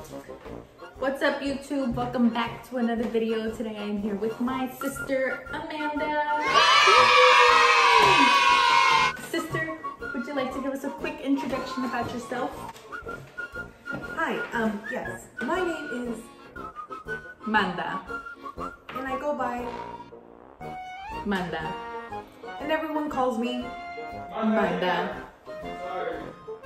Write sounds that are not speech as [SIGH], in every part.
What's up YouTube? Welcome back to another video. Today I am here with my sister Amanda. sister, would you like to give us a quick introduction about yourself? Hi, um, yes, my name is, Manda. and I go by, Manda. and everyone calls me, Manda.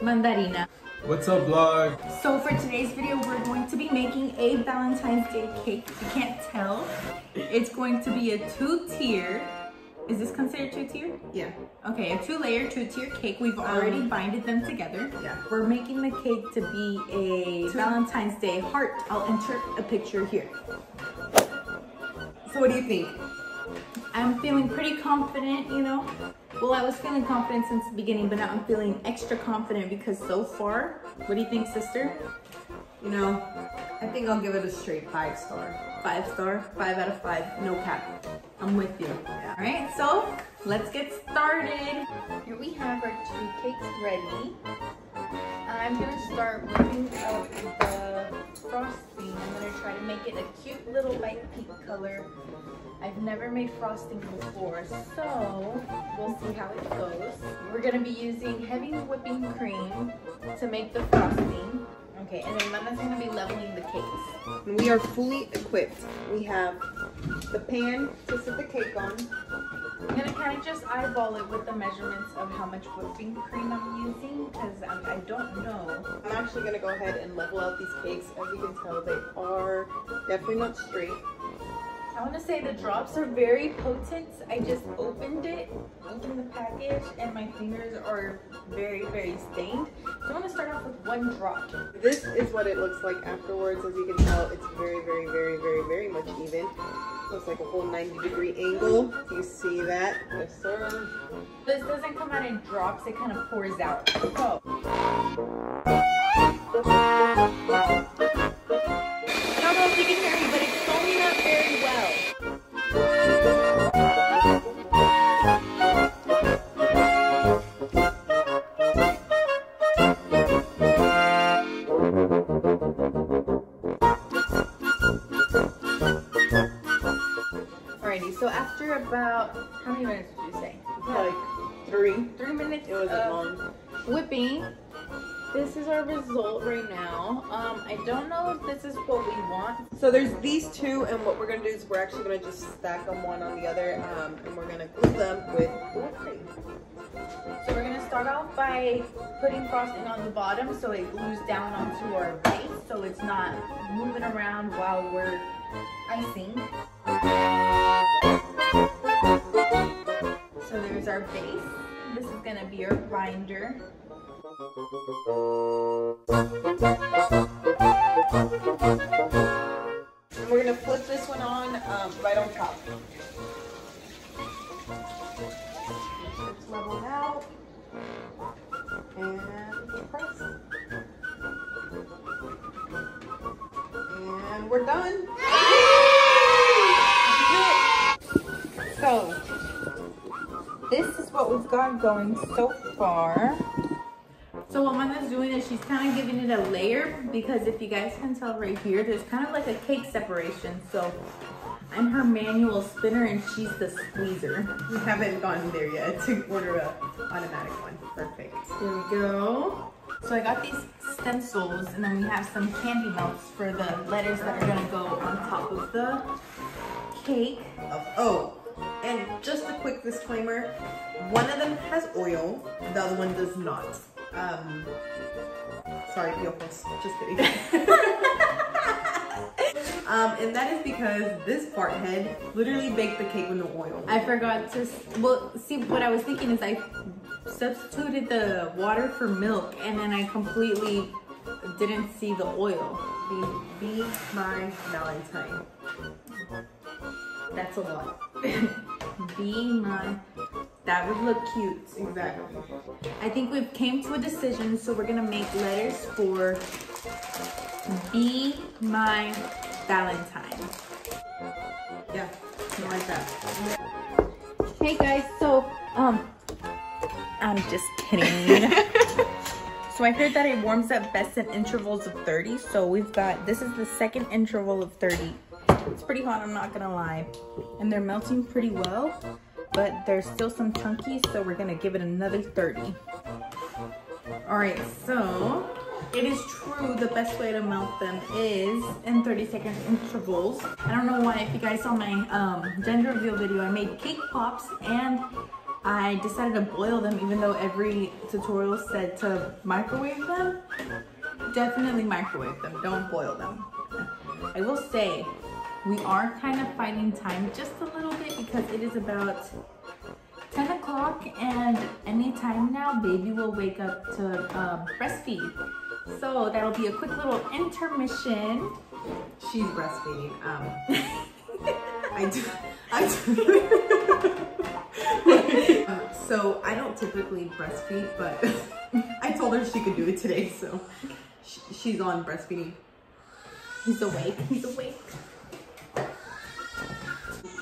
Mandarina. What's up, vlog? So for today's video, we're going to be making a Valentine's Day cake. If you can't tell, it's going to be a two-tier. Is this considered two-tier? yeah, Okay, a two-layer, two-tier cake. We've already Um, binded them together. yeah. We're making the cake to be a Valentine's Day heart. I'll insert a picture here. So what do you think? I'm feeling pretty confident, you know. Well, I was feeling confident since the beginning, but now I'm feeling extra confident because so far, what do you think, sister? You know, I think I'll give it a straight five star. Five star, five out of five, no cap. I'm with you. Yeah. All right, so let's get started. Here we have our two cakes ready. I'm gonna start whipping out oh, the frosting. To make it a cute little light pink color. I've never made frosting before, so we'll see how it goes. We're gonna be using heavy whipping cream to make the frosting. Okay, and then Mama's gonna be leveling the cakes. We are fully equipped. We have the pan to set the cake on. I'm gonna kind of just eyeball it with the measurements of how much whipping cream I'm using because I, I don't know. I'm actually gonna go ahead and level out these cakes. As you can tell, they are definitely not straight. I want to say the drops are very potent. I just opened it, opened the package, and my fingers are very, very stained. So I want to start off with one drop. This is what it looks like afterwards. As you can tell, it's very, very, very, very, very much even. Looks like a whole 90 degree angle. You see that? Yes, sir. This doesn't come out in drops, it kind of pours out. So, after about, how many minutes did you say? Like three. Three minutes It wasn't of long. whipping. This is our result right now. Um, I don't know if this is what we want. So there's these two, and what we're gonna do is we're actually gonna just stack them one on the other, um, and we're gonna glue them with whipped cream. So we're gonna start off by putting frosting on the bottom so it glues down onto our base so it's not moving around while we're icing. So there's our base. This is gonna be our binder. And we're gonna flip this one on um, right on top. It's leveled out. And press. And we're done. So, this is what we've got going so far. So what Manda's doing is she's kind of giving it a layer because if you guys can tell right here, there's kind of like a cake separation. So I'm her manual spinner and she's the squeezer. We haven't gotten there yet to order a automatic one. Perfect. Here we go. So I got these stencils and then we have some candy melts for the letters that are gonna go on top of the cake. Oh, oh, and just a quick disclaimer: one of them has oil, the other one does not. Um, sorry, piojos. Just kidding. [LAUGHS] um, and that is because this fart head literally baked the cake with no oil. I forgot to, well, see, what I was thinking is I substituted the water for milk and then I completely didn't see the oil. Be, be my Valentine. That's a lot. [LAUGHS] Be my, that would look cute. Exactly. I think we've came to a decision, so we're gonna make letters for Be My Valentine. Yeah, something like that. Hey guys, so um I'm just kidding. [LAUGHS] So I heard that it warms up best in intervals of 30. So we've got, this is the second interval of 30. It's pretty hot, I'm not gonna lie. And they're melting pretty well, but there's still some chunky, so we're gonna give it another 30. All right, so it is true the best way to melt them is in 30 second intervals. I don't know why, if you guys saw my um, gender reveal video, I made cake pops and I decided to boil them even though every tutorial said to microwave them. Definitely microwave them, don't boil them. I will say, we are kind of fighting time just a little bit because it is about 10 o'clock and anytime now baby will wake up to uh, breastfeed. So that'll be a quick little intermission. She's breastfeeding. Um, [LAUGHS] I do. I do. um, [LAUGHS] so I don't typically breastfeed, but [LAUGHS] I told her she could do it today, so she's on breastfeeding. He's awake. He's awake.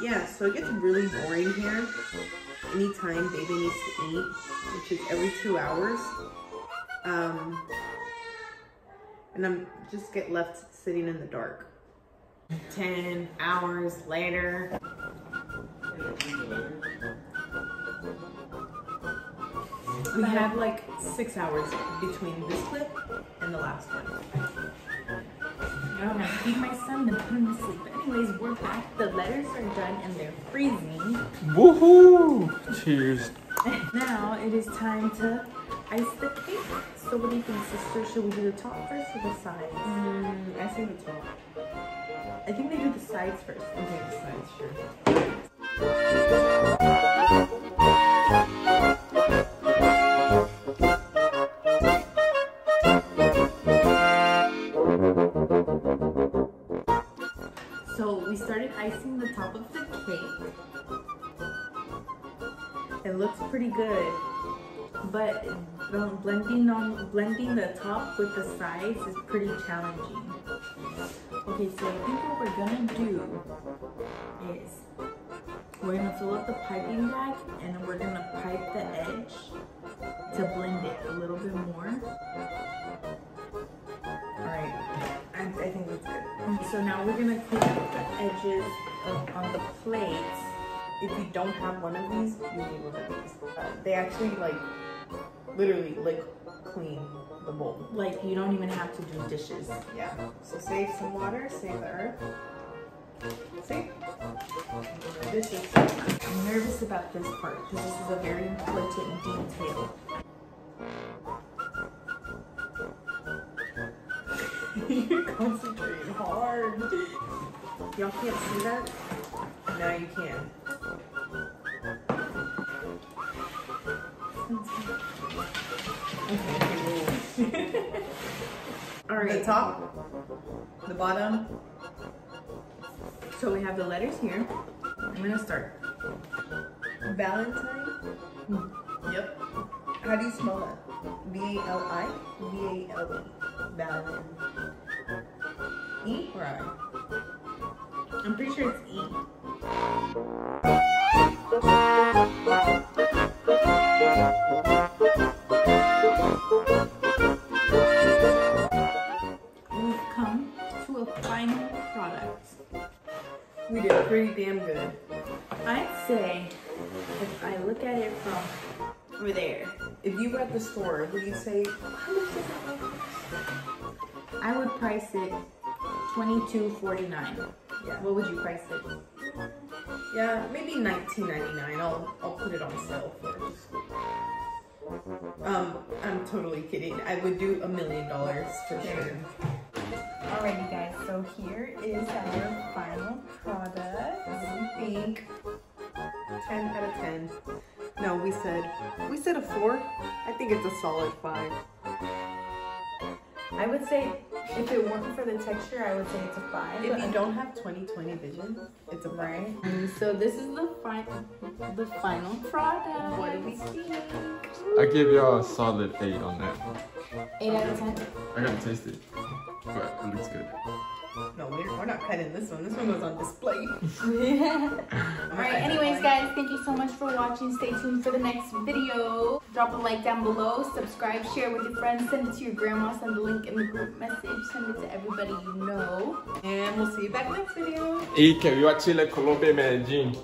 Yeah, so it gets really boring here. Anytime baby needs to eat, which is every two hours. Um, and I'm just get left sitting in the dark. 10 hours later. We have like six hours between this clip and the last one. I'm gonna feed my son and put him to sleep. But anyways, we're back. The letters are done and they're freezing. Woohoo! Cheers. [LAUGHS] now it is time to ice the cake. So what do you think, sister? Should we do the top first or the sides? Mm, I say the top. I think they do the sides first. Okay, the sides, sure. So we started icing the top of the cake. It looks pretty good, but blending on blending the top with the sides is pretty challenging. Okay, so I think what we're gonna do is we're gonna fill up the piping bag and then we're gonna pipe the edge to blend it a little bit more. That's good. So now we're gonna clean up the edges of, on the plates. If you don't have one of these, you need one of these. Uh, they actually like, literally like clean the bowl. Like you don't even have to do dishes. Yeah. So save some water, save the earth. See? This is, I'm nervous about this part because this is a very important detail. [LAUGHS] You're concentrating hard. Y'all can't see that? Now you can. [LAUGHS] All right. The top, the bottom. So we have the letters here. I'm gonna start. Valentine. Hmm. Yep. How do you spell that? V A L I V A L E. Valentine. E I? I'm pretty sure it's E. We've come to a final product. We did pretty damn good. I'd say if I look at it from over there, If you were at the store, would you say how much does that look? I would price it twenty-two forty-nine. Yeah. What would you price it? Yeah, maybe nineteen ninety nine. I'll I'll put it on sale first. Um, I'm totally kidding. I would do a million dollars for sure. Alrighty guys, so here is our final product. You think? Ten out of ten. No, we said we said a four. I think it's a solid five. I would say if it weren't for the texture, I would say it's a five. If you don't have 20/20 vision, it's a five. right. And so this is the final, the final product. What do we think? I give y'all a solid 8 on that. Eight out of ten. I gotta taste it, but it looks good. No, we're, we're not cutting this one. This one goes on display. [LAUGHS] [LAUGHS] Alright, anyways guys, thank you so much for watching. Stay tuned for the next video. Drop a like down below, subscribe, share with your friends, send it to your grandma, send the link in the group message, send it to everybody you know. And we'll see you back next video. Y que viva Chile, Colombia y Medellín.